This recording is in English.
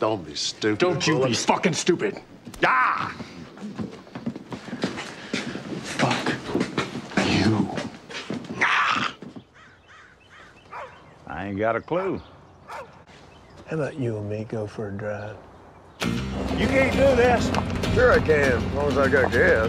Don't be stupid. Don't you be fucking stupid. Ah! Fuck you. Ah! I ain't got a clue. How about you and me go for a drive? You can't do this. Sure I can, as long as I got gas.